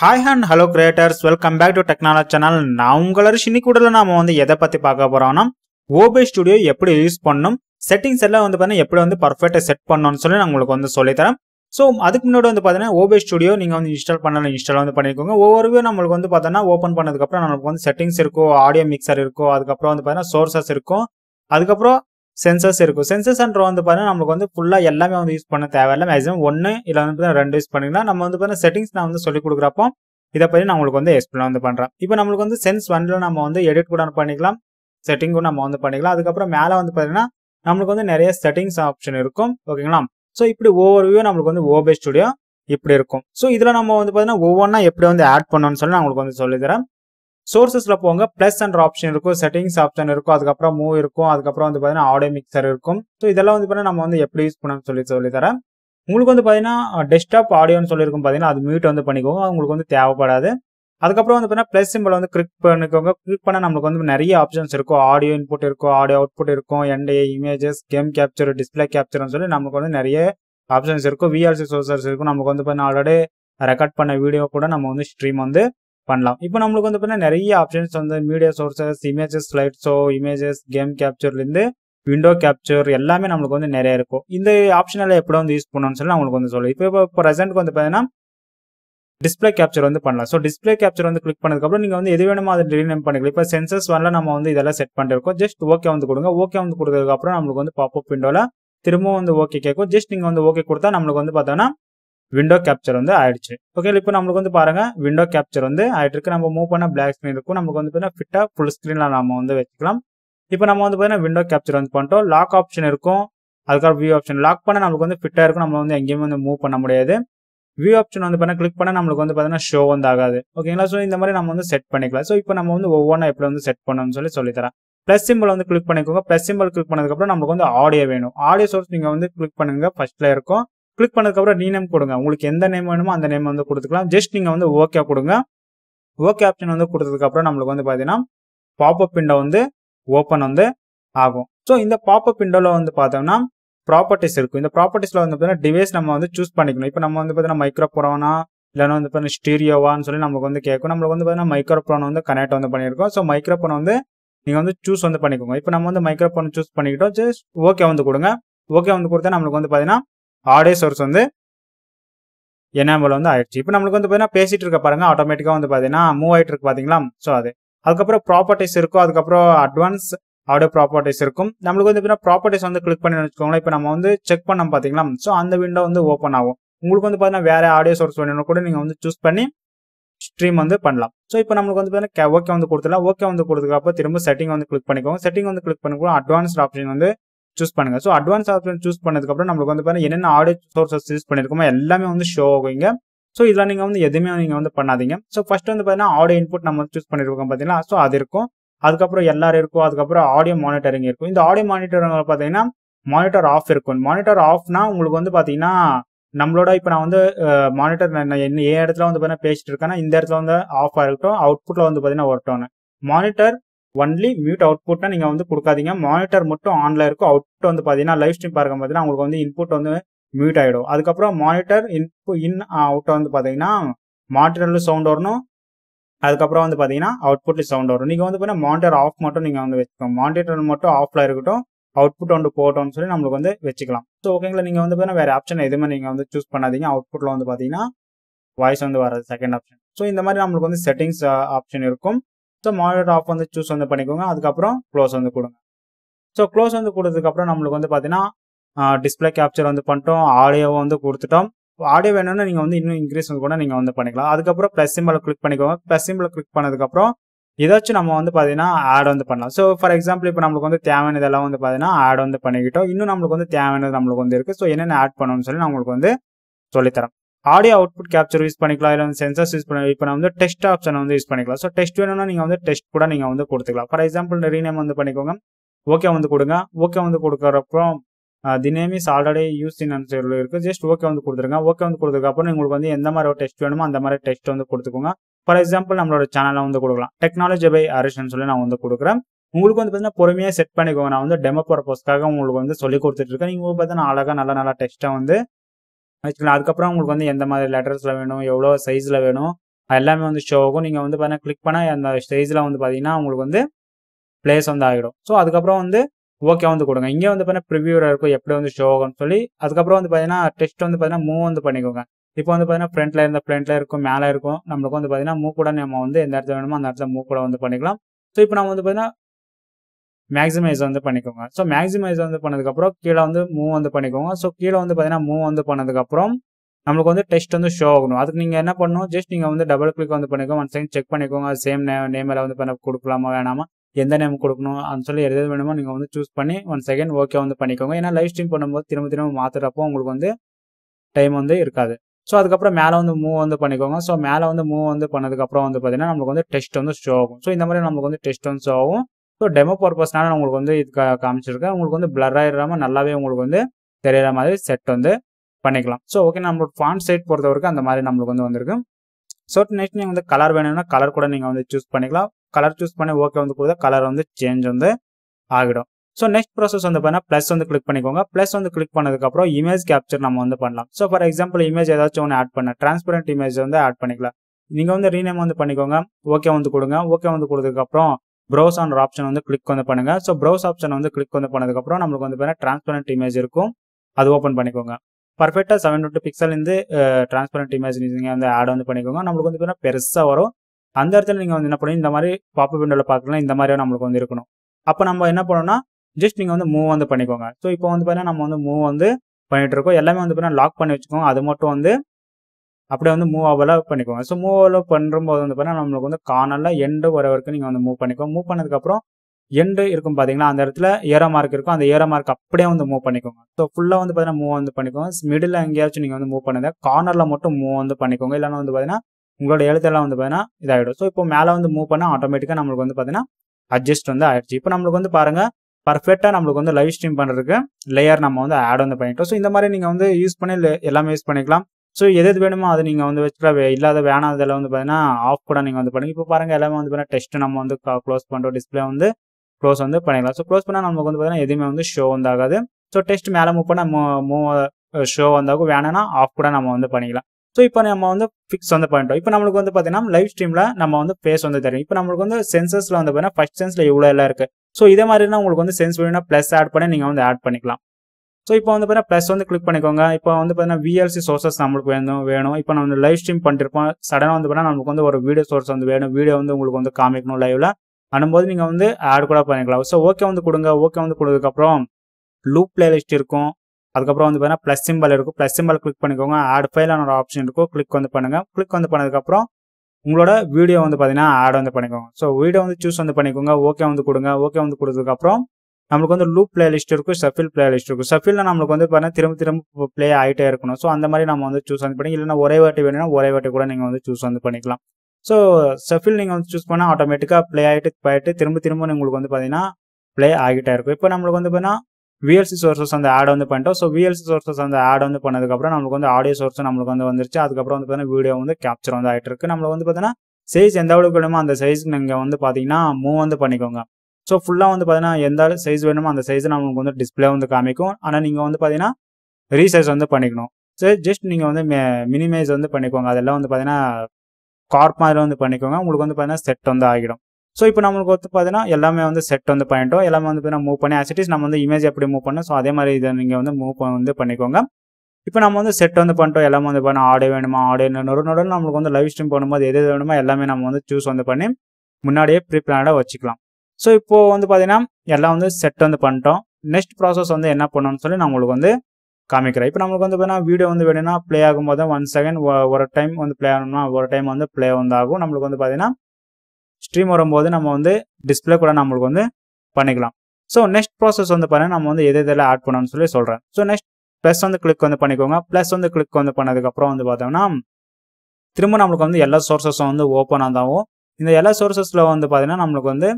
Hi and hello creators welcome back to technology channel நான் உங்களை இன்னைக்கு கூட நாம வந்து எதை பத்தி பார்க்க போறோம்னா ஓபே ஸ்டுடியோ எப்படி யூஸ் பண்ணணும் செட்டிங்ஸ் எல்லாம் வந்து பார்த்தீங்கன்னா எப்படி வந்து பர்ஃபெக்டாக செட் பண்ணணும்னு சொல்லி நான் உங்களுக்கு வந்து சொல்லித்தரேன். ஸோ அதுக்கு முன்னாடி வந்து பார்த்தீங்கன்னா ஓபே ஸ்டுடியோ நீங்கள் வந்து இன்ஸ்டால் பண்ணலாம் இன்ஸ்டால் வந்து பண்ணிக்கோங்க. ஒவ்வொரு நம்மளுக்கு வந்து பார்த்தோன்னா ஓப்பன் பண்ணதுக்கப்புறம் நம்மளுக்கு வந்து செட்டிங்ஸ் இருக்கும் ஆடியோ மிக்சர் இருக்கும் அதுக்கப்புறம் வந்து பார்த்தீங்கன்னா சோர்சஸ் இருக்கும் அதுக்கப்புறம் சென்சர்ஸ் இருக்கும். சென்சர்ஸ்ன்ற வந்து பார்த்தீங்கன்னா நமக்கு வந்து ஃபுல்லாக எல்லாமே வந்து யூஸ் பண்ண தேவையில்ல. மேக்ஸிமம் ஒன்று இல்லை வந்து பார்த்தீங்கன்னா ரெண்டு யூஸ் பண்ணிக்கலாம் நம்ம வந்து பார்த்தீங்கன்னா செட்டிங்ஸ் நான் வந்து சொல்லி கொடுக்குறப்போ இதை பற்றி நான் உங்களுக்கு வந்து எக்ஸ்பிளைன் வந்து பண்ணுறேன் இப்போ நம்மளுக்கு வந்து சென்ஸ் ஒன்ல நம்ம வந்து எடிட் கூட பண்ணிக்கலாம். செட்டிங்கும் நம்ம வந்து பண்ணிக்கலாம். அதுக்கப்புறம் மேலே வந்து பார்த்தீங்கன்னா நம்மளுக்கு வந்து நிறைய செட்டிங்ஸ் ஆப்ஷன் இருக்கும். ஓகேங்களா ஸோ இப்படி ஒவ்வொரு வியூ நம்மளுக்கு வந்து ஓபே ஸ்டுடியோ இப்படி இருக்கும். ஸோ இதில் நம்ம வந்து பார்த்தீங்கன்னா ஒவ்வொன்றா எப்படி வந்து ஆட் பண்ணணும்னு சொல்லி நான் உங்களுக்கு வந்து சொல்லித்தரேன் சோர்சஸ்ல போங்க. பிளஸ் என்ற ஆப்ஷன் இருக்கும். செட்டிங்ஸ் ஆப்ஷன் இருக்கும். அதுக்கப்புறம் மூவ் இருக்கும். அதுக்கப்புறம் வந்து பார்த்தீங்கன்னா ஆடியோ மிக்சர் இருக்கும். ஸோ இதெல்லாம் வந்து பார்த்தீங்கன்னா நம்ம வந்து எப்படி யூஸ் பண்ணணும்னு சொல்லி சொல்லி தரேன். உங்களுக்கு வந்து பார்த்தீங்கன்னா டெஸ்க்டாப் ஆடியோன்னு சொல்லியிருக்கும் பார்த்தீங்கன்னா அது மியூட் வந்து பண்ணிக்கோங்க. உங்களுக்கு வந்து தேவைப்படாது. அதுக்கப்புறம் வந்து பார்த்தீங்கன்னா ப்ளஸ் சிம்பிள் வந்து கிளிக் பண்ணிக்கோங்க. கிளிக் பண்ண நம்மளுக்கு வந்து நிறைய ஆப்ஷன்ஸ் இருக்கும். ஆடியோ இன்புட் இருக்கும். ஆடியோ அவுட்புட் இருக்கும். என்டே இமேஜஸ் கேம் கேப்சர் டிஸ்பிளே கேப்சர்னு சொல்லி நமக்கு வந்து நிறைய ஆப்ஷன்ஸ் இருக்கும். விஆர்சி சோர்சஸ் இருக்கும். நமக்கு வந்து பார்த்தீங்கன்னா ஆல்ரெடி ரெக்கார்ட் பண்ண வீடியோ கூட நம்ம வந்து ஸ்ட்ரீம் வந்து பண்ணலாம். இப்போ நம்மளுக்கு வந்து பார்த்தீங்கன்னா நிறைய ஆப்ஷன்ஸ் வந்து மீடியா சோர்சஸ் இமேஜஸ் ஸ்லைட்ஸோ இமேஜஸ் கேம் கேப்சர்லேருந்து விண்டோ கேப்சர் எல்லாமே நம்மளுக்கு வந்து நிறைய இருக்கும். இந்த ஆப்ஷனில் எப்படி வந்து யூஸ் பண்ணணும்னு சொல்லி நான் உங்களுக்கு வந்து சொல்லுவேன் இப்போ இப்போ ப்ரெசென்ட்க்கு வந்து பார்த்தீங்கன்னா டிஸ்பிளே கேப்சர் வந்து பண்ணலாம். ஸோ டிஸ்பிளே கேப்சர் வந்து கிளிக் பண்ணதுக்கப்புறம் நீங்கள் வந்து எது வேணுமோ அதை ரீநேம் பண்ணிக்கலாம். இப்போ சென்சஸ் வரல நம்ம வந்து இதெல்லாம் செட் பண்ணிருக்கோம். ஜஸ்ட் ஓகே வந்து கொடுங்க. ஓகே வந்து கொடுத்ததுக்கப்புறம் நம்மளுக்கு வந்து பாப்அப் விண்டோவில் திரும்பவும் வந்து ஓகே கேட்கும். ஜஸ்ட் நீங்கள் வந்து ஓகே கொடுத்தா நம்மளுக்கு வந்து பார்த்தோன்னா விண்டோ கேப்சர் வந்து ஆயிடுச்சு. ஓகே இப்போ நம்மளுக்கு வந்து பாருங்க விண்டோ கேப்சர் வந்து ஆயிட்டு இருக்கு நம்ம மூவ் பண்ண பிளாக் ஸ்க்ரீன் இருக்கும். நமக்கு வந்து பார்த்தீங்கன்னா ஃபிட்டா ஃபுல் ஸ்க்ரீனில் நம்ம வந்து வச்சுக்கலாம். இப்போ நம்ம வந்து பார்த்தீங்கன்னா விண்டோ கேப்சர் வந்து பண்ணிட்டோம். லாக் ஆப்ஷன் இருக்கும். அதுக்கப்புறம் வியூ ஆப்ஷன் லாக் பண்ண நம்மளுக்கு வந்து ஃபிட்டாக இருக்கும். நம்ம வந்து எங்கேயுமே வந்து மூவ் பண்ண முடியாது. வியூ ஆப்ஷன் வந்து பண்ண கிளிக் பண்ண நம்மளுக்கு வந்து பார்த்தீங்கன்னா ஷோ வந்து ஆகாது. ஓகேங்களா ஸோ இந்த மாதிரி நம்ம வந்து செட் பண்ணிக்கலாம். ஸோ இப்போ நம்ம வந்து ஒவ்வொன்றா எப்படி வந்து செட் பண்ணணும்னு சொல்லி சொல்லித்தரேன். ப்ளஸ் சிம்பிள் வந்து கிளிக் பண்ணிக்கோங்க. ப்ளஸ் சிம்பிள் கிளிக் பண்ணதுக்கப்புறம் நமக்கு வந்து ஆடியோ வேணும். ஆடியோ சோர்ஸ் நீங்கள் வந்து கிளிக் பண்ணுங்க. ஃபர்ஸ்ட்ல இருக்கும். கிளிக் பண்ணதுக்கப்புறம் நீ நேம் கொடுங்க. உங்களுக்கு எந்த நேம் வேணுமோ அந்த நேம் வந்து கொடுத்துக்கலாம். ஜஸ்ட் நீங்கள் வந்து ஓகே கொடுங்க. ஓகே ஆப்ஷன் வந்து கொடுத்ததுக்கப்புறம் நம்மளுக்கு வந்து பார்த்தீங்கன்னா பாப்அப் விண்டோ வந்து ஓப்பன் வந்து ஆகும். ஸோ இந்த பாப்அப் விண்டோவில் வந்து பார்த்தோம்னா ப்ராப்பர்ட்டிஸ் இருக்கும். இந்த ப்ராப்பர்ட்டிஸில் வந்து பார்த்தீங்கன்னா டிவைஸ் நம்ம வந்து சூஸ் பண்ணிக்கணும். இப்போ நம்ம வந்து பார்த்தீங்கன்னா மைக்ரோ ப்ரோனா இல்லைன்னா வந்து பார்த்தீங்கன்னா ஸ்டீரியோவான்னு சொல்லி நமக்கு வந்து கேட்கும். நம்மளுக்கு வந்து பார்த்தீங்கன்னா மைக்ரோ வந்து கனெக்ட் வந்து பண்ணியிருக்கோம். ஸோ மைக்ரோ ஃபோன் வந்து நீங்கள் வந்து சூஸ் வந்து பண்ணிக்கோங்க. இப்போ நம்ம வந்து மைக்ரோ ஃபோன் சூஸ் பண்ணிக்கிட்டோம் ஜஸ்ட் ஓகே வந்து கொடுங்க. ஓகே வந்து கொடுத்தா நம்மளுக்கு வந்து பார்த்தீங்கன்னா ஆடியோ சோர்ஸ் வந்து எனேபிள் வந்து ஆயிடுச்சு. இப்போ நம்மளுக்கு வந்து பார்த்தீங்கன்னா பேசிட்டு இருக்க பாருங்க ஆட்டோமேட்டிக்காக வந்து பார்த்தீங்கன்னா மூவ் ஆயிட்டு இருக்கு பார்த்தீங்களா ஸோ அது. அதுக்கப்புறம் ப்ராப்பர்ட்டிஸ் இருக்கும் அதுக்கப்புறம் அட்வான்ஸ் ஆடியோ ப்ராப்பர்ட்டிஸ் இருக்கும். நம்மளுக்கு வந்து பார்த்தீங்கன்னா ப்ராப்பர்ட்டிஸ் வந்து கிளிக் பண்ணி வச்சுக்கோங்களேன் இப்போ நம்ம வந்து செக் பண்ணோம் பார்த்தீங்களா ஸோ அந்த விண்டோ வந்து ஓப்பன் ஆகும். உங்களுக்கு வந்து பார்த்தீங்கன்னா வேற ஆடியோ சோர்ஸ் வேணும்னு கூட நீங்கள் வந்து சூஸ் பண்ணி ஸ்ட்ரீம் வந்து பண்ணலாம். ஸோ இப்போ நம்மளுக்கு வந்து பார்த்தீங்கன்னா ஓகே வந்து கொடுத்துலாம் ஓகே வந்து கொடுத்துக்கப்போ திரும்ப செட்டிங் வந்து கிளிக் பண்ணிக்கோங்க. செட்டிங் வந்து கிளிக் பண்ணிக்கோ அட்வான்ஸ்ட் ஆப்ஷன் வந்து சூஸ் பண்ணுங்க. ஸோ அட்வான்ஸ் ஆப்ஷன் சூஸ் பண்ணதுக்கப்புறம் நம்மளுக்கு வந்து பார்த்தீங்கன்னா என்னென்ன ஆடியோ சோர்சஸ் யூஸ் பண்ணிருக்கோமோ எல்லாமே வந்து ஷோ ஆகுங்க. ஸோ இதில் நீங்கள் வந்து எதுவுமே நீங்கள் வந்து பண்ணாதீங்க. ஸோ ஃபர்ஸ்ட் வந்து பார்த்தீங்கன்னா ஆடியோ இன்புட் நம்ம சூஸ் பண்ணிருக்கோம் பார்த்தீங்கன்னா ஸோ அது இருக்கும். அதுக்கப்புறம் எல்லாரும் இருக்கும். அதுக்கப்புறம் ஆடியோ மானிட்டரிங் இருக்கும். இந்த ஆடியோ மானிட்டரிங் பார்த்தீங்கன்னா மானிட்டர் ஆஃப் இருக்கும். மானிட்டர் ஆஃப்னா உங்களுக்கு வந்து பார்த்தீங்கன்னா நம்மளோட இப்போ நான் வந்து மானிட்டர் என்ன ஏ இடத்துல வந்து பார்த்தீங்கன்னா பேசிட்டு இருக்கேன்னா இந்த இடத்துல வந்து ஆஃப் ஆகிருக்கட்டும் அவுட்புட்டில் வந்து பார்த்தீங்கன்னா ஒர்க் ஒர்ட்டோன்னு மானிட்டர் ஒன்லி மியூட் அவுட்புட்னா நீங்கள் வந்து கொடுக்காதீங்க. மானிட்டர் மட்டும் ஆனில் இருக்கும். அவுட்புட் வந்து பார்த்தீங்கன்னா லைவ் ஸ்ட்ரீம் பாருங்க பார்த்தீங்கன்னா உங்களுக்கு வந்து இன்புட் வந்து மியூட் ஆகிடும் அதுக்கப்புறம் மானிட்டர் இன்பு இன் அவுட்டை வந்து பார்த்தீங்கன்னா மானிட்டரில் சவுண்ட் வரணும். அதுக்கப்புறம் வந்து பார்த்தீங்கன்னா அவுட்புட்ல சவுண்ட் வரும் நீங்கள் வந்து பார்த்தீங்கன்னா மானிட்டர் ஆஃப் மட்டும் நீங்கள் வந்து வச்சுக்கோங்க. மானிட்டர் மட்டும் ஆஃப்ல இருக்கட்டும். அவுட்புட் வந்து போட்டோம்னு சொல்லி நம்மளுக்கு வந்து வச்சுக்கலாம். ஸோ ஓகேங்களா நீங்கள் வந்து பார்த்தீங்கன்னா வேறு ஆப்ஷன் எதுவுமே நீங்கள் வந்து சூஸ் பண்ணாதீங்க. அவுட்புட்டில் வந்து பார்த்தீங்கன்னா வாய்ஸ் வந்து வராது செகண்ட் ஆப்ஷன் ஸோ இந்த மாதிரி நம்மளுக்கு வந்து செட்டிங்ஸ் ஆப்ஷன் uh, இருக்கும். ஸோ மானிட்டர் ஆஃப் வந்து சூஸ் வந்து பண்ணிக்கோங்க. அதுக்கப்புறம் க்ளோஸ் வந்து கொடுங்க. ஸோ க்ளோஸ் வந்து கொடுத்ததுக்கப்புறம் நம்மளுக்கு வந்து பார்த்தீங்கன்னா டிஸ்பிளே கேப்சர் வந்து பண்ணிட்டோம். ஆடியோவை வந்து கொடுத்துட்டோம். ஆடியோ வேணும்னா நீங்கள் வந்து இன்னும் இன்க்ரீஸ் கூட நீங்கள் வந்து பண்ணிக்கலாம். அதுக்கப்புறம் ப்ளஸ் சிம்பிளை கிளிக் பண்ணிக்கோங்க. ப்ளஸ் சிம்பிளை கிளிக் பண்ணதுக்கப்புறம் ஏதாச்சும் நம்ம வந்து பார்த்தீங்கன்னா ஆட் வந்து பண்ணலாம். ஸோ ஃபார் எக்ஸாம்பிள் இப்போ நம்மளுக்கு வந்து தேவையான இதெல்லாம் வந்து பார்த்தீங்கன்னா ஆட் வந்து பண்ணிக்கிட்டோம். இன்னும் நம்மளுக்கு வந்து தேவையானது நம்மளுக்கு வந்து இருக்குது ஸோ என்னென்ன ஆட் பண்ணணும்னு சொல்லி நான் உங்களுக்கு வந்து சொல்லித்தரேன். ஆடியோ அவுட்புட் கேப்சர் யூஸ் பண்ணிக்கலாம். இல்லை வந்து சென்சர்ஸ் யூஸ் பண்ணி இப்போ நான் வந்து டெஸ்ட் ஆப்ஷன் வந்து யூஸ் பண்ணிக்கலாம். ஸோ டெஸ்ட் வேணும்னா நீங்கள் வந்து டெஸ்ட் கூட நீங்கள் வந்து கொடுத்துக்கலாம். ஃபார் எக்ஸாம்பிள் ரீநேம் வந்து பண்ணிக்கோங்க. ஓகே வந்து கொடுங்க. ஓகே வந்து கொடுக்குறப்பறம் the name is already use in சொல்லி இருக்கு. ஜஸ்ட் ஓகே வந்து கொடுத்துருங்க. ஓகே வந்து கொடுத்ததுக்கப்புறம் உங்களுக்கு வந்து எந்த மாதிரி ஒரு டெஸ்ட் வேணுமோ அந்த மாதிரி டெஸ்ட் வந்து கொடுத்துக்கோங்க. ஃபார் எக்ஸாம்பிள் நம்மளோட சேனலை வந்து கொடுக்கலாம். டெக்னாலஜி பை அரிஷன் சொல்லி நான் வந்து கொடுக்குறேன். உங்களுக்கு வந்து பார்த்தீங்கன்னா பொறுமையாக செட் பண்ணிக்கோங்க. நான் வந்து டெமோ பர்பஸ்க்காக உங்களுக்கு வந்து சொல்லி கொடுத்துட்டு இருக்கேன். நீங்கள் பார்த்தீங்கன்னா அழகாக நல்ல நல்ல டெஸ்ட்டை வந்து வச்சுக்கலாம் அதுக்கப்புறம் உங்களுக்கு வந்து எந்த மாதிரி லெட்டர்ஸில் வேணும் எவ்வளோ சைஸில் வேணும் எல்லாமே வந்து ஷோ ஆகும். நீங்கள் வந்து பார்த்தீங்கன்னா கிளிக் பண்ணால் அந்த ஸ்டேஜில் வந்து பார்த்தீங்கன்னா உங்களுக்கு வந்து பிளேஸ் வந்து ஆகிடும். ஸோ அதுக்கப்புறம் வந்து ஓகே வந்து கொடுங்க. இங்கே வந்து பார்த்தீங்கன்னா ப்ரிவியூவில் இருக்கும் எப்படி வந்து ஷோ ஆகும்னு சொல்லி அதுக்கப்புறம் வந்து பார்த்தீங்கன்னா டெஸ்ட் வந்து பார்த்தீங்கன்னா மூவ் வந்து பண்ணிக்கோங்க. இப்போ வந்து பார்த்தீங்கன்னா ஃப்ரண்ட்டில் இருந்த ஃப்ரண்ட்டில் இருக்கும் மேலே இருக்கும் நம்மளுக்கு வந்து பார்த்தீங்கன்னா மூவ் கூட நம்ம வந்து எந்த இடத்துல வேணுமோ அந்த இடத்துல மூவ் கூட வந்து பண்ணிக்கலாம். ஸோ இப்போ நம்ம வந்து பார்த்தீங்கன்னா மேக்ஸிமைஸ் வந்து பண்ணிக்கோங்க. ஸோ மேக்ஸிமைஸ் வந்து பண்ணதுக்கப்புறம் கீழே வந்து மூவ் வந்து பண்ணிக்கோங்க. ஸோ கீழே வந்து பார்த்தீங்கன்னா மூவ் வந்து பண்ணதுக்கப்புறம் நம்மளுக்கு வந்து டெஸ்ட் வந்து ஷோ ஆகணும். அதுக்கு நீங்கள் என்ன பண்ணணும்? ஜஸ்ட் நீங்கள் வந்து டபுள் கிளிக் வந்து பண்ணிக்கோங்க. ஒன் செகண்ட் செக் பண்ணிக்கோங்க. சேம் நே நேமில் வந்து பண்ண கொடுக்கலாமா வேணாமா? எந்த நேம் கொடுக்கணும்? அப்படின்னு சொல்லி எது எது வேணுமோ நீங்கள் வந்து சூஸ் பண்ணி ஒன் செகண்ட் ஓகே வந்து பண்ணிக்கோங்க. ஏன்னா லைவ் ஸ்ட்ரீம் பண்ணும்போது திரும்ப திரும்ப மாற்றுறப்போ உங்களுக்கு வந்து டைம் வந்து இருக்காது. ஸோ அதுக்கப்புறம் மேலே வந்து மூவ் வந்து பண்ணிக்கோங்க. ஸோ மேலே வந்து மூவ் வந்து பண்ணதுக்கப்புறம் வந்து பார்த்தீங்கன்னா நமக்கு வந்து டெஸ்ட் வந்து ஷோ ஆகும். ஸோ இந்த மாதிரி நமக்கு வந்து டெஸ்ட் வந்து ஷோ ஆகும். ஸோ டெமோ பர்பஸ்னால உங்களுக்கு வந்து இது காமிச்சிருக்கேன். உங்களுக்கு வந்து பிளர் ஆகிடாமல் நல்லாவே உங்களுக்கு வந்து தெரியற மாதிரி செட் வந்து பண்ணிக்கலாம். ஸோ ஓகே நம்மளோட ஃபாண்ட் சைட் பொறுத்த வரைக்கும் அந்த மாதிரி நம்மளுக்கு வந்து வந்திருக்கு. ஸோ நெக்ஸ்ட் நீங்கள் வந்து கலர் வேணும்னா கலர் கூட நீங்கள் வந்து சூஸ் பண்ணிக்கலாம். கலர் சூஸ் பண்ணி ஓகே வந்து கொடுத்தா கலர் வந்து சேஞ்ச் வந்து ஆகிடும். ஸோ நெக்ஸ்ட் ப்ராசஸ் வந்து பார்த்தீங்கன்னா ப்ளஸ் வந்து கிளிக் பண்ணிக்கோங்க. ப்ளஸ் வந்து கிளிக் பண்ணதுக்கப்புறம் இமேஜ் கேப்சர் நம்ம வந்து பண்ணலாம். ஸோ ஃபார் எக்ஸாம்பிள் இமேஜ் ஏதாச்சும் ஒன்று ஆட் பண்ண டிரான்ஸ்பரண்ட் இமேஜ் வந்து ஆட் பண்ணிக்கலாம். நீங்கள் வந்து ரீநேம் வந்து பண்ணிக்கோங்க. ஓகே வந்து கொடுங்க. ஓகே வந்து கொடுத்ததுக்கப்புறம் ப்ரௌஸ் ஆன் ஆப்ஷன் வந்து கிளிக் வந்து பண்ணுங்க. ஸோ ப்ரௌஸ் ஆப்ஷன் வந்து கிளிக் வந்து பண்ணதுக்கப்புறம் நம்மளுக்கு வந்து பார்த்தீங்கன்னா டிரான்ஸ்பரண்ட் இமேஜ் இருக்கும். அது ஓப்பன் பண்ணிக்கோங்க. பர்ஃபெக்டாக செவன் டுவெண்ட்டி பிக்சல் இருந்து டிரான்ஸ்பரண்ட் இமேஜ் நீங்கள் வந்து ஆட் வந்து பண்ணிக்கோங்க. நம்மளுக்கு வந்து பார்த்தீங்கன்னா பெருசாக வரும். அந்த இடத்துல நீங்கள் வந்து என்ன பண்ணி இந்த மாதிரி பாப்பு விண்டோவில் பார்க்கலாம். இந்த மாதிரியே நம்மளுக்கு வந்து இருக்கணும். அப்போ நம்ம என்ன பண்ணணும்னா ஜஸ்ட் நீங்கள் வந்து மூவ் வந்து பண்ணிக்கோங்க. ஸோ இப்போ வந்து பார்த்தீங்கன்னா நம்ம வந்து மூவ் வந்து பண்ணிட்டு இருக்கோம். எல்லாமே வந்து பார்த்தீங்கன்னா லாக் பண்ணி வச்சுக்கோங்க. அது மட்டும் வந்து அப்படியே வந்து மூவ் ஆவல பண்ணிக்கோங்க. ஸோ மூவ் ஆவல பண்ணும்போது வந்து பார்த்தீங்கன்னா நம்மளுக்கு வந்து கார்னரில் எண்டு வர வரைக்கும் நீங்கள் வந்து மூவ் பண்ணிக்கோங்க. மூவ் பண்ணதுக்கப்புறம் எண்டு இருக்கும் பார்த்தீங்கன்னா அந்த இடத்துல ஏரோ மார்க் இருக்கும். அந்த ஏரோ மார்க் அப்படியே வந்து மூவ் பண்ணிக்கோங்க. ஸோ ஃபுல்லாக வந்து பார்த்தீங்கன்னா மூவ் வந்து பண்ணிக்கோங்க. மிடில் எங்கேயாச்சும் நீங்கள் வந்து மூவ் பண்ணுங்க. கார்னரில் மட்டும் மூவ் வந்து பண்ணிக்கோங்க. இல்லைன்னா வந்து பார்த்தீங்கன்னா உங்களோட எழுத்தெல்லாம் வந்து பார்த்தீங்கன்னா இதாகிடும் ஸோ இப்போ மேலே வந்து மூவ் பண்ணால் ஆட்டோமேட்டிக்காக நம்மளுக்கு வந்து பார்த்தீங்கன்னா அட்ஜஸ்ட் வந்து ஆயிடுச்சு. இப்போ நம்மளுக்கு வந்து பாருங்க பர்ஃபெக்டாக நம்மளுக்கு வந்து லைவ் ஸ்ட்ரீம் பண்ணுறதுக்கு லேயர் நம்ம வந்து ஆட் வந்து பண்ணிட்டோம். ஸோ இந்த மாதிரி நீங்கள் வந்து யூஸ் பண்ணி எல்லாமே யூஸ் பண்ணிக்கலாம். ஸோ எது எது வேணுமோ அது நீங்கள் வந்து வச்சுக்கலாம் வே- இல்லாத வேணாததில் வந்து பார்த்தீங்கன்னா ஆஃப் கூட நீங்கள் வந்து பண்ணுங்க இப்போ பாருங்க எல்லாமே வந்து பார்த்தீங்கன்னா டெஸ்ட் நம்ம வந்து க்ளோஸ் பண்ணுறோம் டிஸ்பிளே வந்து க்ளோஸ் வந்து பண்ணிக்கலாம். ஸோ க்ளோஸ் பண்ணால் நமக்கு வந்து பார்த்தீங்கன்னா எதுவுமே வந்து ஷோ வந்து ஆகாது. ஸோ டெஸ்ட் மேலே மூவ் பண்ணால் மூவ் ஷோ வந்தாக்கும் வேணும்னா ஆஃப் கூட நம்ம வந்து பண்ணிக்கலாம். ஸோ இப்போ நம்ம வந்து ஃபிக்ஸ் வந்து பண்ணிட்டோம். இப்போ நம்மளுக்கு வந்து பார்த்தீங்கன்னா லைவ் ஸ்ட்ரீமில் நம்ம வந்து ஃபேஸ் வந்து தெரியும். இப்போ நம்மளுக்கு வந்து சென்சஸில் வந்து பார்த்தீங்கன்னா ஃபஸ்ட் சென்ஸில் இவ்வளோ எல்லாம் இருக்குது ஸோ இதே மாதிரினா உங்களுக்கு வந்து சென்ஸ் வேணும்னா ப்ளஸ் ஆட் பண்ணி நீங்கள் வந்து ஆட் பண்ணிக்கலாம். ஸோ இப்போ வந்து பார்த்தீங்கன்னா ப்ளஸ் வந்து கிளிக் பண்ணிக்கோங்க. இப்போ வந்து பார்த்தீங்கன்னா விஎல்சி சோர்சஸ் நம்மளுக்கு வேணும் வேணும். இப்போ நம்ம வந்து லைவ் ஸ்ட்ரீம் பண்ணிருப்போம். சடனாக வந்து பார்த்தீங்கன்னா நமக்கு வந்து ஒரு வீடியோ சோர்ஸ் வந்து வேணும். வீடியோ வந்து உங்களுக்கு வந்து காமிக்கணும் லைவ்ல அனும்போது நீங்கள் வந்து ஆட் கூட பண்ணிக்கலாம். ஸோ ஓகே வந்து கொடுங்க. ஓகே வந்து கொடுத்ததுக்கப்புறம் லூப் பிளேலிஸ்ட் இருக்கும். அதுக்கப்புறம் வந்து பார்த்தீங்கன்னா ப்ளஸ் சிம்பல் இருக்கும். ப்ளஸ் சிம்பல் கிளிக் பண்ணிக்கோங்க. ஆட் ஃபைலான ஒரு ஆப்ஷன் இருக்கும். கிளிக் வந்து பண்ணுங்க. கிளிக் வந்து பண்ணதுக்கப்புறம் உங்களோட வீடியோ வந்து பார்த்தீங்கன்னா ஆட் வந்து பண்ணிக்கோங்க. ஸோ வீடியோ வந்து சூஸ் வந்து பண்ணிக்கோங்க. ஓகே வந்து கொடுங்க. ஓகே வந்து கொடுத்ததுக்கப்புறம் நம்மளுக்கு வந்து லூப் பிளேலிஸ்ட் இருக்கும் ஷஃபில் பிளேலிஸ்ட் இருக்கும். ஷஃபில்ல நம்மளுக்கு வந்து பார்த்தீங்கன்னா திரும்ப திரும்ப பிளே ஆகிட்டே இருக்கணும். ஸோ அந்த மாதிரி நம்ம வந்து சூஸ் வந்து பண்ணி இல்லைன்னா ஒரே வாட்டி வேணும்னா ஒரே வாட்டி கூட நீங்கள் வந்து சூஸ் வந்து பண்ணிக்கலாம். ஸோ ஷஃபில் நீங்கள் வந்து சூஸ் பண்ணால் ஆட்டோமேட்டிக்காக ப்ளே ஆகிட்டு போயிட்டு திரும்ப திரும்ப உங்களுக்கு வந்து பார்த்தீங்கன்னா ப்ளே ஆகிட்டே இருக்கும். இப்போ நம்மளுக்கு வந்து பார்த்தீங்கன்னா விஎல்சி சோர்சஸ் அந்த ஆட் வந்து பண்ணிட்டோம். ஸோ விஎல்சி சோர்சஸ் அந்த ஆட் வந்து பண்ணதுக்கப்புறம் நம்மளுக்கு வந்து ஆடியோ சோர்ஸ் நம்மளுக்கு வந்து வந்துருச்சு. அதுக்கப்புறம் வந்து பார்த்தீங்கன்னா வீடியோ வந்து கேப்சர் வந்து ஆகிட்டு இருக்கு. நம்மளுக்கு வந்து பார்த்தீங்கன்னா சைஸ் எந்த அளவுக்கு வேணுமோ அந்த சைஸ் நீங்கள் வந்து பார்த்தீங்கன்னா மூவ் வந்து பண்ணிக்கோங்க. ஸோ ஃபுல்லாக வந்து பார்த்தீங்கன்னா எந்த சைஸ் வேணுமோ அந்த சைஸ் நம்மளுக்கு வந்து டிஸ்பிளே வந்து காமிக்கும். ஆனால் நீங்கள் வந்து பார்த்தீங்கன்னா ரீசைஸ் வந்து பண்ணிக்கணும். ஸோ ஜஸ்ட் நீங்கள் வந்து மினிமைஸ் வந்து பண்ணிக்கோங்க. அதெல்லாம் வந்து பார்த்தீங்கன்னா கார்ப் மாதிரி வந்து பண்ணிக்கோங்க. உங்களுக்கு வந்து பார்த்தீங்கன்னா செட் வந்து ஆகிடும். ஸோ இப்போ நம்மளுக்கு வந்து பார்த்தீங்கன்னா எல்லாமே வந்து செட் வந்து பண்ணிட்டோம். எல்லாமே வந்து பார்த்தீங்கன்னா மூவ் பண்ணி ஆசிட்டிஸ் நம்ம வந்து இமேஜ் எப்படி மூவ் பண்ணோம் ஸோ அதே மாதிரி இதை நீங்கள் வந்து மூவ் வந்து பண்ணிக்கோங்க. இப்போ நம்ம வந்து செட் வந்து பண்ணிட்டோம். எல்லாமே வந்து பண்ண ஆடியோ வேணுமா ஆடியோ நொறு நொடல் நம்மளுக்கு வந்து லைவ் ஸ்ட்ரீம் பண்ணும்போது எது எது வேணுமோ எல்லாமே நம்ம வந்து சூஸ் வந்து பண்ணி முன்னாடியே ப்ரீ பிளானடாக வச்சுக்கலாம். ஸோ இப்போ வந்து பார்த்தீங்கன்னா எல்லாம் வந்து செட் வந்து பண்ணிட்டோம். நெக்ஸ்ட் ப்ராசஸ் வந்து என்ன பண்ணணும்னு சொல்லி நான் உங்களுக்கு வந்து காமிக்கிறேன். இப்போ நம்மளுக்கு வந்து பார்த்தீங்கன்னா வீடியோ வந்து வேணும்னா ப்ளே ஆகும்போது ஒன் செகண்ட் ஒரு டைம் வந்து ப்ளே ஆகணும்னா ஒரு டைம் வந்து ப்ளே வந்து ஆகும். நம்மளுக்கு வந்து பார்த்தீங்கன்னா ஸ்ட்ரீம் வரும்போது நம்ம வந்து டிஸ்பிளே கூட நம்மளுக்கு வந்து பண்ணிக்கலாம். ஸோ நெக்ஸ்ட் ப்ராசஸ் வந்து பாருங்க நம்ம வந்து எது எதில் ஆட் பண்ணணும்னு சொல்லி சொல்கிறேன் ஸோ நெக்ஸ்ட் ப்ளஸ் வந்து கிளிக் வந்து பண்ணிக்கோங்க. ப்ளஸ் வந்து கிளிக் வந்து பண்ணதுக்கப்புறம் வந்து பார்த்தோம்னா திரும்ப நம்மளுக்கு வந்து எல்லா சோர்சஸும் வந்து ஓப்பன் ஆகும் இந்த எல்லா சோர்சஸில் வந்து பார்த்தீங்கன்னா நம்மளுக்கு வந்து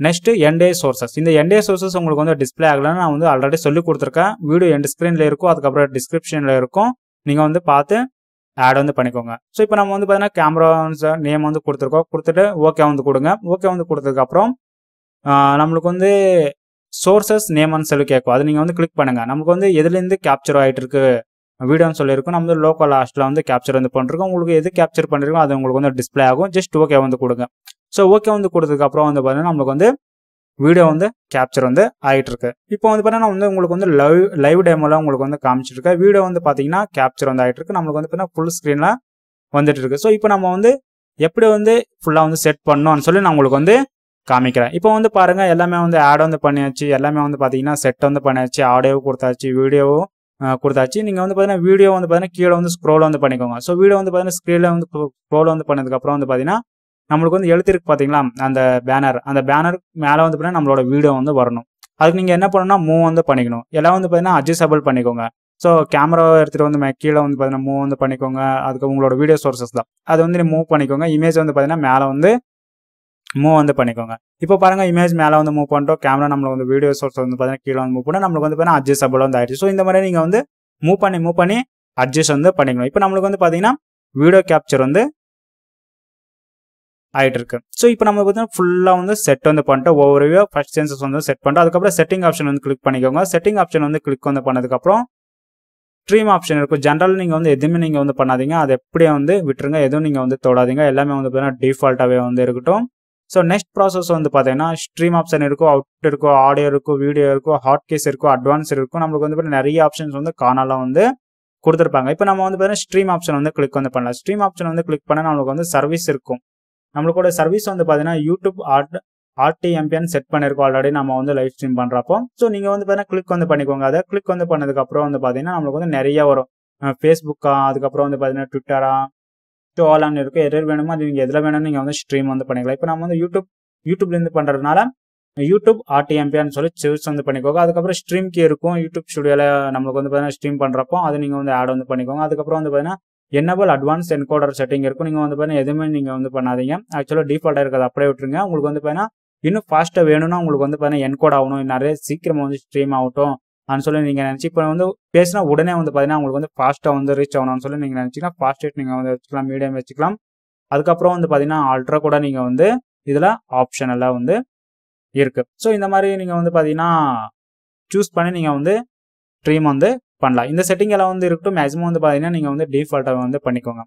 நெக்ஸ்ட் என்டே சோர்சஸ் இந்த என்டே சோர்சஸ் உங்களுக்கு வந்து டிஸ்பிளே ஆகலன்னு நான் வந்து ஆல்ரெடி சொல்லி கொடுத்துருக்கேன். வீடியோ எண்ட் ஸ்க்ரீனில் இருக்கும் அதுக்கப்புறம் டிஸ்கிரிப்ஷனில் இருக்கும். நீங்கள் வந்து பார்த்து ஆட் வந்து பண்ணிக்கோங்க. ஸோ இப்போ நம்ம வந்து பார்த்தீங்கன்னா கேமரா நேம் வந்து கொடுத்துருக்கோம். கொடுத்துட்டு ஓகே வந்து கொடுங்க. ஓகே வந்து கொடுத்ததுக்கப்புறம் நம்மளுக்கு வந்து சோர்சஸ் நேம்னு சொல்லி கேட்கும். அது நீங்கள் வந்து கிளிக் பண்ணுங்கள் நமக்கு வந்து எதுலேருந்து கேப்சர் ஆகிட்டு இருக்கு வீடியோன்னு சொல்லியிருக்கோம். நம்ம வந்து லோக்கல் லாஸ்ட்டில் வந்து கேப்சர் வந்து பண்ணிருக்கோம். உங்களுக்கு எது கேப்சர் பண்ணிருக்கோம் அது உங்களுக்கு வந்து டிஸ்ப்ளே ஆகும். ஜஸ்ட் ஓகே வந்து கொடுங்க. ஸோ ஓகே வந்து கொடுத்ததுக்கப்புறம் வந்து பார்த்தீங்கன்னா நம்மளுக்கு வந்து வீடியோ வந்து கேப்சர் வந்து ஆகிட்டு இருக்கு இப்போ வந்து பார்த்தீங்கன்னா வந்து உங்களுக்கு வந்து லைவ் லைவ் டேமோலாம் உங்களுக்கு வந்து காமிச்சிருக்கேன் வீடியோ வந்து பார்த்தீங்கன்னா கேப்சர் வந்து ஆகிட்டு இருக்கு நம்மளுக்கு வந்து பார்த்தீங்கன்னா ஃபுல் ஸ்க்ரீனில் வந்துட்டு இருக்கு ஸோ இப்போ நம்ம வந்து எப்படி வந்து ஃபுல்லாக வந்து செட் பண்ணோம்னு சொல்லி நான் உங்களுக்கு வந்து காமிக்கிறேன். இப்போ வந்து பாருங்க எல்லாமே வந்து ஆட் வந்து பண்ணியாச்சு. எல்லாமே வந்து பார்த்தீங்கன்னா செட் வந்து பண்ணியாச்சு. ஆடியோ கொடுத்தாச்சு வீடியோவும் கொடுத்தாச்சு. நீங்கள் வந்து பார்த்தீங்கன்னா வீடியோ வந்து பார்த்தீங்கன்னா கீழே வந்து ஸ்க்ரோல் வந்து பண்ணிக்கோங்க. ஸோ வீடியோ வந்து பார்த்தீங்கன்னா ஸ்க்ரீனில் வந்து ஸ்க்ரோல் வந்து பண்ணதுக்கப்புறம் வந்து பார்த்தீங்கன்னா நம்மளுக்கு வந்து எழுத்திருக்கு பார்த்தீங்களா அந்த பேனர் அந்த பேனர் மேலே வந்து பார்த்தீங்கன்னா நம்மளோட வீடியோ வந்து வரணும். அதுக்கு நீங்கள் என்ன பண்ணணும்னா மூவ் வந்து பண்ணிக்கணும். எல்லாம் வந்து பார்த்தீங்கன்னா அட்ஜஸ்டபிள் பண்ணிக்கோங்க. ஸோ கேமரா எடுத்துகிட்டு வந்து மே- கீழே வந்து பார்த்தீங்கன்னா மூவ் வந்து பண்ணிக்கோங்க. அதுக்கு உங்களோட வீடியோ சோர்சஸ் தான். அது வந்து நீ மூவ் பண்ணிக்கோங்க. இமேஜ் வந்து பார்த்தீங்கன்னா மேலே வந்து மூவ் வந்து பண்ணிக்கோங்க. இப்போ பாருங்க இமேஜ் மேலே வந்து மூவ் பண்ணிட்டோம். கேமரா நம்மள வந்து வீடியோ சோர்ஸ் வந்து பார்த்தீங்கன்னா கீழே வந்து மூவ் பண்ணால் நம்மளுக்கு வந்து பார்த்தீங்கன்னா அட்ஜஸ்டபிள் வந்து ஆயிடுச்சு. ஸோ இந்த மாதிரி நீங்கள் வந்து மூவ் பண்ணி மூவ் பண்ணி அட்ஜஸ்ட் வந்து பண்ணிக்கணும். இப்போ நம்மளுக்கு வந்து பார்த்தீங்கன்னா வீடியோ கேப்சர் வந்து ஆயிட்டு இருக்கு ஸோ இப்போ நம்ம பார்த்தீங்கன்னா ஃபுல்லாக வந்து செட் வந்து பண்ணிட்டு ஒவ்வொரு ஃபர்ஸ்ட் சென்சஸ் வந்து செட் பண்ணிட்டு அதுக்கப்புறம் செட்டிங் ஆப்ஷன் வந்து கிளிக் பண்ணிக்கோங்க. செட்டிங் ஆப்ஷன் வந்து கிளிக் வந்து பண்ணதுக்கப்புறம் ஸ்ட்ரீம் ஆப்ஷன் இருக்கும். ஜென்ரல் நீங்கள் வந்து எதுவுமே நீங்கள் வந்து பண்ணாதீங்க. அது எப்படியே வந்து விட்டுருங்க. எதுவும் நீங்கள் வந்து தொடாதீங்க. எல்லாமே வந்து பார்த்தீங்கன்னா டிஃபால்ட்டாகவே வந்து இருக்கட்டும். ஸோ நெக்ஸ்ட் ப்ராசஸ் வந்து பார்த்தீங்கன்னா ஸ்ட்ரீம் ஆப்ஷன் இருக்கும் அவுட் இருக்கும் ஆடியோ இருக்கும் வீடியோ இருக்கும் ஹாட் கேஸ் இருக்கும் அட்வான்ஸ் இருக்கும். நம்மளுக்கு வந்து பார்த்தீங்கன்னா நிறைய ஆப்ஷன்ஸ் வந்து காணலாம் வந்து கொடுத்துருப்பாங்க. இப்போ நம்ம வந்து பார்த்தீங்கன்னா ஸ்ட்ரீம் ஆப்ஷன் வந்து கிளிக் வந்து பண்ணலாம். ஸ்ட்ரீம் ஆப்ஷன் வந்து கிளிக் பண்ணால் நம்மளுக்கு வந்து சர்வீஸ் இருக்கும். நம்மளோட சர்வீஸ் வந்து பார்த்தீங்கன்னா யூடியூப் ஆர்ட் ஆர்டிஎம்பிஎன் செட் பண்ணியிருக்கோம் ஆல்ரெடி நம்ம வந்து லைவ் ஸ்ட்ரீம் பண்ணுறப்போ ஸோ நீங்கள் வந்து பார்த்தீங்கன்னா கிளிக் வந்து பண்ணிக்கோங்க. அதை கிளிக் வந்து பண்ணதுக்கப்புறம் வந்து பார்த்தீங்கன்னா நம்மளுக்கு வந்து நிறைய வரும். ஃபேஸ்புக்கா அதுக்கப்புறம் வந்து பார்த்தீங்கன்னா ட்விட்டரா ஸோ ஆல் இருக்கும் எதில் வேணுமோ அது நீங்கள் எதில் வேணும்னு நீங்கள் வந்து ஸ்ட்ரீம் வந்து பண்ணிக்கலாம். இப்போ நம்ம வந்து யூடியூப் யூடியூப்லேருந்து பண்ணுறதுனால யூடியூப் ஆர்டிஎம்பியான்னு சொல்லி சூஸ் வந்து பண்ணிக்கோங்க. அதுக்கப்புறம் ஸ்ட்ரீம்க்கு இருக்கும். யூடியூப் ஸ்டுடியோவில் நம்மளுக்கு வந்து பார்த்தீங்கன்னா ஸ்ட்ரீம் பண்ணுறப்போ அது நீங்கள் வந்து ஆட் வந்து பண்ணிக்கோங்க. அதுக்கப்புறம் வந்து பார்த்தீங்கன்னா என்னபிள் அட்வான்ஸ் என்கோடர் செட்டிங் இருக்கும். நீங்கள் வந்து பார்த்தீங்கன்னா எதுவுமே நீங்கள் வந்து பண்ணாதீங்க. ஆக்சுவலாக டிஃபால்ட்டாக இருக்கிறது அப்படியே விட்டுருங்க. உங்களுக்கு வந்து பார்த்தீங்கன்னா இன்னும் ஃபாஸ்ட்டாக வேணும்னா உங்களுக்கு வந்து பார்த்தீங்கன்னா என்கோட் ஆகணும். நிறைய சீக்கிரமாக வந்து ஸ்ட்ரீம் ஆகட்டும் அப்படின்னு சொல்லி நீங்கள் நினச்சி இப்போ வந்து பேசினா உடனே வந்து பார்த்தீங்கன்னா உங்களுக்கு வந்து ஃபாஸ்ட்டாக வந்து ரீச் ஆகணும்னு சொல்லி நீங்கள் நினச்சிங்கன்னா ஃபாஸ்ட் ரேட் நீங்கள் வந்து வச்சுக்கலாம் மீடியம் வச்சுக்கலாம். அதுக்கப்புறம் வந்து பார்த்தீங்கன்னா அல்ட்ரா கூட நீங்கள் வந்து இதில் ஆப்ஷனெல்லாம் வந்து இருக்கு. ஸோ இந்த மாதிரி நீங்கள் வந்து பார்த்தீங்கன்னா சூஸ் பண்ணி நீங்கள் வந்து ஸ்ட்ரீம் வந்து பண்ணலாம். இந்த செட்டிங் எல்லாம் வந்து இருக்கட்டும் மேக்ஸிமம் வந்து பார்த்தீங்கன்னா நீங்கள் வந்து டிஃபால்ட்டாக வந்து பண்ணிக்கோங்க.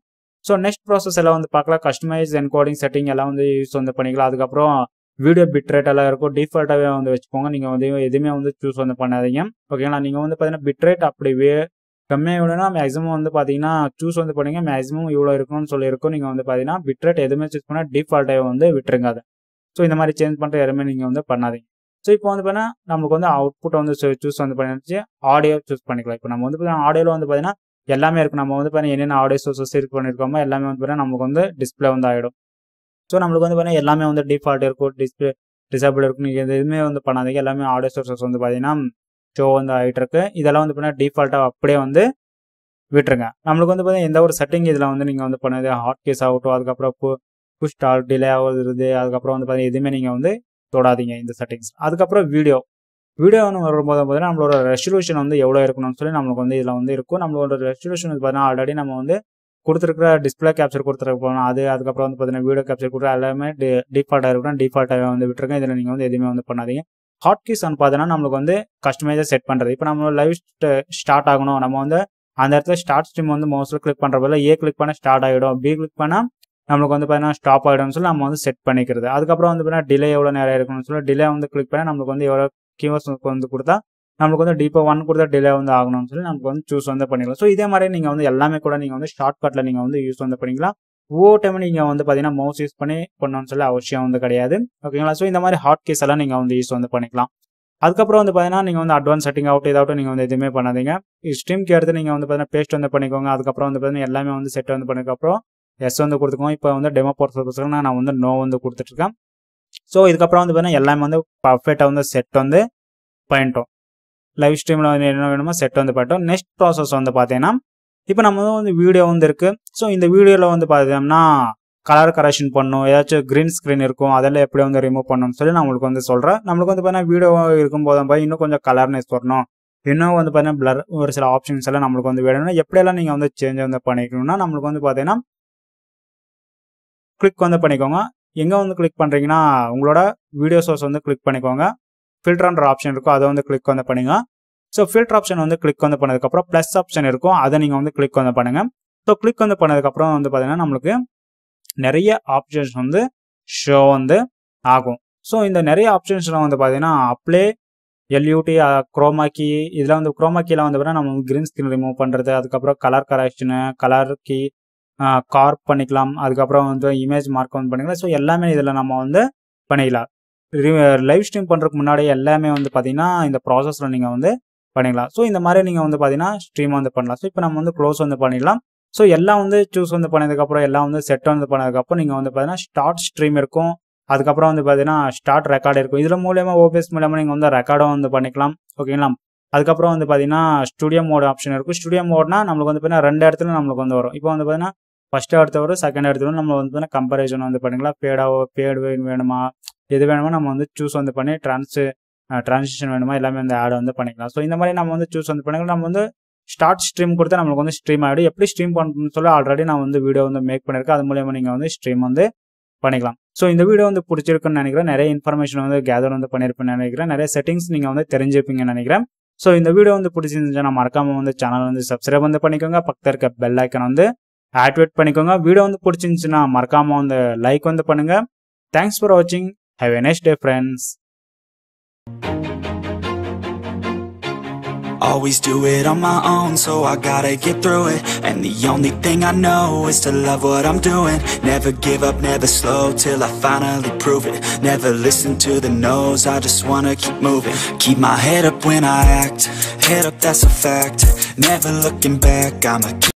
ஸோ நெக்ஸ்ட் ப்ராசஸ் எல்லாம் வந்து பார்க்கலாம். கஸ்டமைஸ் என்கோடிங் செட்டிங் எல்லாம் வந்து யூஸ் வந்து பண்ணிக்கலாம். அதுக்கப்புறம் வீடியோ பிட் ரேட் எல்லாம் இருக்கும். டிஃபால்ட்டாகவே வந்து வச்சுக்கோங்க. நீங்கள் வந்து எதுவுமே வந்து சூஸ் வந்து பண்ணாதீங்க. ஓகேங்களா நீங்கள் வந்து பார்த்தீங்கன்னா பிட் ரேட் அப்படி கம்மியாக வேணும்னா மேக்ஸிமம் வந்து பார்த்தீங்கன்னா சூஸ் வந்து பண்ணீங்க. மேக்ஸிமம் இவ்வளோ இருக்கணும்னு சொல்லியிருக்கும். நீங்கள் வந்து பார்த்தீங்கன்னா பிட் ரேட் எதுவுமே சூஸ் பண்ணால் டிஃபால்ட்டாக வந்து விட்டுருங்க அதை. ஸோ இந்த மாதிரி சேஞ்ச் பண்ணுற எதுவுமே நீங்கள் வந்து பண்ணாதீங்க. ஸோ இப்போ வந்து பார்த்தீங்கன்னா நமக்கு வந்து அவுட்புட் வந்து சூஸ் வந்து பண்ணிச்சு ஆடியோ சூஸ் பண்ணிக்கலாம் இப்போ நம்ம வந்து பார்த்தீங்கன்னா ஆடியோவில் வந்து பார்த்தீங்கன்னா எல்லாமே இருக்கும் நம்ம வந்து பார்த்தீங்கன்னா என்னென்ன ஆடியோ சோர்ஸஸ் இருக்கு பண்ணியிருக்கோமோ எல்லாமே வந்து பார்த்தீங்கன்னா நமக்கு வந்து டிஸ்பிளே வந்து ஆகிடும் ஸோ நம்மளுக்கு வந்து பார்த்தீங்கன்னா எல்லாமே வந்து டிஃபால்ட் இருக்கும் டிஸ்பிளே டிசபிள் இருக்கும் நீங்கள் எதுவுமே வந்து பண்ணாதீங்க எல்லாமே ஆடியோ சோர்ஸஸ் வந்து பார்த்தீங்கன்னா ஷோ வந்து ஆகிட்டு இருக்கு இதெல்லாம் வந்து பார்த்தீங்கன்னா டிஃபால்ட்டாக அப்படியே வந்து விட்டுருங்க நம்மளுக்கு வந்து பார்த்தீங்கன்னா எந்த ஒரு செட்டிங் இதில் வந்து நீங்கள் வந்து பண்ணுது ஹாட் கேஸ் ஆகட்டும் அதுக்கப்புறம் புஷ் டால் டிலே ஆகுது அதுக்கப்புறம் வந்து பார்த்தீங்கன்னா எதுவுமே நீங்கள் வந்து தொடாதீங்க இந்த செட்டிங்ஸ் அதுக்கப்புறம் வீடியோ வீடியோ வந்து வரும்போது பார்த்தீங்கன்னா நம்மளோட ரெசல்யூஷன் வந்து எவ்வளோ இருக்கணும்னு சொல்லி நம்மளுக்கு வந்து இதில் வந்து இருக்கும். நம்மளோட ரெசல்யூஷன் வந்து பார்த்தீங்கன்னா ஆல்ரெடி நம்ம வந்து கொடுத்துருக்கிற டிஸ்பிளே கேப்சர் கொடுத்துருக்கோம் அது அதுக்கப்புறம் வந்து பார்த்தீங்கன்னா வீடியோ கேப்சர் கொடுத்து எல்லாமே டிஃபால்ட்டாக இருக்கணும் டிஃபால்ட்டாக வந்து விட்டுருங்க. இதில் நீங்கள் வந்து எதுவுமே வந்து பண்ணாதீங்க. ஹாட் கீஸ் வந்து பார்த்தீங்கன்னா நம்மளுக்கு வந்து கஸ்டமைஸாக செட் பண்ணுறது இப்போ நம்ம லைவ் ஸ்டார்ட் ஆகணும். நம்ம வந்து அந்த இடத்துல ஸ்டார்ட் ஸ்ட்ரீம் வந்து மோஸ்ட்லி கிளிக் பண்ணுற பதில் ஏ கிளிக் பண்ணால் ஸ்டார்ட் ஆகிடும் பி கிளிக் பண்ணால் நம்மளுக்கு வந்து பார்த்தீங்கன்னா ஸ்டாப் ஆகிடும்னு சொல்லி நம்ம வந்து செட் பண்ணிக்கிறது. அதுக்கப்புறம் வந்து பார்த்தீங்கன்னா டிலே எவ்வளோ நேரம் இருக்கணும்னு சொல்லி டிலே வந்து கிளிக் பண்ணால் நம்மளுக்கு வந்து எவ்வளோ கீவர்ஸ் வந்து கொடுத்தா நம்மளுக்கு வந்து டீப்பாக ஒன் கொடுத்தா டிலே வந்து ஆகணும்னு சொல்லி நமக்கு வந்து சூஸ் வந்து பண்ணிக்கலாம். ஸோ இதே மாதிரி நீங்கள் வந்து எல்லாமே கூட நீங்கள் வந்து ஷார்ட்கட்டில் நீங்கள் வந்து யூஸ் வந்து பண்ணிக்கலாம். ஒவ்வொரு டைம் நீங்கள் வந்து பார்த்தீங்கன்னா மவுஸ் யூஸ் பண்ணி பண்ணணும்னு சொல்லி அவசியம் வந்து கிடையாது. ஓகேங்களா ஸோ இந்த மாதிரி ஹாட் கேஸ் எல்லாம் நீங்கள் வந்து யூஸ் வந்து பண்ணிக்கலாம். அதுக்கப்புறம் வந்து பார்த்தீங்கன்னா நீங்கள் வந்து அட்வான்ஸ் செட்டிங் அவுட் இதாகட்டும் நீங்கள் வந்து எதுவுமே பண்ணாதீங்க. ஸ்ட்ரீம்க்கு எடுத்து நீங்கள் வந்து பார்த்தீங்கன்னா பேஸ்ட் வந்து பண்ணிக்கோங்க. அதுக்கப்புறம் வந்து பார்த்தீங்கன்னா எல்லாமே வந்து செட் வந்து பண்ணதுக்கப்புறம் எஸ் வந்து கொடுத்துக்கோங்க. இப்போ வந்து டெமோ போகிறதுக்கு நான் வந்து நோ வந்து கொடுத்துட்ருக்கேன். ஸோ இதுக்கப்புறம் வந்து பார்த்தீங்கன்னா எல்லாமே வந்து பர்ஃபெக்டாக வந்து செட் வந்து பண்ணிட்டோம். லைவ் ஸ்ட்ரீமில் வந்து என்ன வேணுமோ செட் வந்து பண்ணிட்டோம். நெக்ஸ்ட் ப்ராசஸ் வந்து பார்த்தீங்கன்னா இப்போ நம்ம வந்து வீடியோ வந்து இருக்குது ஸோ இந்த வீடியோவில் வந்து பார்த்தோம்னா கலர் கரெக்ஷன் பண்ணும். ஏதாச்சும் க்ரீன் ஸ்க்ரீன் இருக்கும். அதெல்லாம் எப்படி வந்து ரிமூவ் பண்ணணும்னு சொல்லி நான் உங்களுக்கு வந்து சொல்கிறேன் நம்மளுக்கு வந்து பார்த்தீங்கன்னா வீடியோ இருக்கும்போது போய் இன்னும் கொஞ்சம் கலர்னஸ் வரணும். இன்னும் வந்து பார்த்தீங்கன்னா பிளர் ஒரு சில ஆப்ஷன்ஸ் எல்லாம் நம்மளுக்கு வந்து வேணும்னா எப்படியெல்லாம் நீங்கள் வந்து சேஞ்ச் வந்து பண்ணிக்கணும்னா நம்மளுக்கு வந்து பார்த்தீங்கன்னா கிளிக் வந்து பண்ணிக்கோங்க. எங்கே வந்து கிளிக் பண்ணுறீங்கன்னா உங்களோட வீடியோ சோர்ஸ் வந்து கிளிக் பண்ணிக்கோங்க. ஃபில்டர்ன்ற ஆப்ஷன் இருக்கும் அதை வந்து கிளிக் வந்து பண்ணுங்க. ஸோ ஃபில்டர் ஆப்ஷன் வந்து கிளிக் வந்து பண்ணதுக்கப்புறம் ப்ளஸ் ஆப்ஷன் இருக்கும் அதை நீங்கள் வந்து கிளிக் வந்து பண்ணுங்க. ஸோ கிளிக் வந்து பண்ணதுக்கப்புறம் வந்து பார்த்தீங்கன்னா நம்மளுக்கு நிறைய ஆப்ஷன்ஸ் வந்து ஷோ வந்து ஆகும். ஸோ இந்த நிறைய ஆப்ஷன்ஸ்லாம் வந்து பார்த்தீங்கன்னா அப்ளே எல்யூடி குரோமா கீ இதில் வந்து குரோமாக்கியில் வந்து பார்த்தீங்கன்னா நம்ம கிரீன் ஸ்கிரீன் ரிமூவ் பண்ணுறது அதுக்கப்புறம் கலர் கரெக்ஷனு கலர் கீ கார்ப் பண்ணிக்கலாம். அதுக்கப்புறம் வந்து இமேஜ் மார்க் வந்து பண்ணிக்கலாம். ஸோ எல்லாமே இதில் நம்ம வந்து பண்ணிக்கலாம். லைவ் ஸ்ட்ரீம் பண்ணுறதுக்கு முன்னாடி எல்லாமே வந்து பார்த்தீங்கன்னா இந்த ப்ராசஸில் நீங்கள் வந்து பண்ணிக்கலாம். ஸோ இந்த மாதிரி நீங்கள் வந்து பார்த்தீங்கன்னா ஸ்ட்ரீம் வந்து பண்ணலாம். ஸோ இப்போ நம்ம வந்து க்ளோஸ் வந்து பண்ணிடலாம். ஸோ எல்லாம் வந்து சூஸ் வந்து பண்ணதுக்கப்புறம் எல்லாம் வந்து செட் வந்து பண்ணதுக்கப்புறம் நீங்கள் வந்து பார்த்தீங்கன்னா ஸ்டார்ட் ஸ்ட்ரீம் இருக்கும். அதுக்கப்புறம் வந்து பார்த்தீங்கன்னா ஸ்டார்ட் ரெக்கார்டு இருக்கும். இதில் மூலியமா ஓபிஎஸ் மூலியமாக நீங்கள் வந்து ரெக்கார்டும் வந்து பண்ணிக்கலாம். ஓகேங்களா? அதுக்கப்புறம் வந்து பார்த்தீங்கன்னா ஸ்டுடியோ மோட் ஆப்ஷன் இருக்கும். ஸ்டுடியோ மோட்னா நம்மளுக்கு வந்து பார்த்தீங்கன்னா ரெண்டு இடத்துல நம்மளுக்கு வந்து வரும். இப்போ வந்து பார்த்தீங்கன்னா ஃபர்ஸ்ட் எடுத்தவரும் செகண்ட் எடுத்தவரும் நம்ம வந்து பார்த்தீங்கன்னா கம்பேரிசன் வந்து பண்ணிக்கலாம் பேடாவோ பேடு வேணுமா எது வேணுமோ நம்ம வந்து சூஸ் வந்து பண்ணி ட்ரான்ஸ் ட்ரான்ஸ்லேஷன் வேணுமா எல்லாமே அந்த ஆட் வந்து பண்ணிக்கலாம். ஸோ இந்த மாதிரி நம்ம வந்து சூஸ் வந்து பண்ணிக்கலாம் நம்ம வந்து ஸ்டார்ட் ஸ்ட்ரீம் கொடுத்தா நம்மளுக்கு வந்து ஸ்ட்ரீம் ஆகிடும் எப்படி ஸ்ட்ரீம் பண்ணணும்னு சொல்லி ஆல்ரெடி நான் வந்து வீடியோ வந்து மேக் பண்ணியிருக்கேன் அது மூலியமாக நீங்கள் வந்து ஸ்ட்ரீம் வந்து பண்ணிக்கலாம். ஸோ இந்த வீடியோ வந்து பிடிச்சிருக்குன்னு நினைக்கிறேன். நிறைய இன்ஃபர்மேஷன் வந்து கேதர் வந்து பண்ணியிருப்பேன்னு நினைக்கிறேன். நிறைய செட்டிங்ஸ் நீங்கள் வந்து தெரிஞ்சிருப்பீங்கன்னு நினைக்கிறேன். ஸோ இந்த வீடியோ வந்து பிடிச்சிருந்துச்சுன்னா மறக்காமல் வந்து சேனல் வந்து சப்ஸ்கிரைப் வந்து பண்ணிக்கோங்க. பக்கத்தில் இருக்க பெல் ஐக்கன் வந்து ஆக்டிவேட் பண்ணிக்கோங்க வீடியோ வந்து பிடிச்சிருந்துச்சுன்னா மறக்காம வந்து லைக் வந்து பண்ணுங்க தேங்க்ஸ் ஃபார் வாட்சிங் have a next day friends Always do it on my own, so I gotta get through it And the only thing I know is to love what I'm doing Never give up, never slow, till I finally prove it Never listen to the no's, I just wanna keep moving Keep my head up when I act, head up that's a fact Never looking back, I'ma keep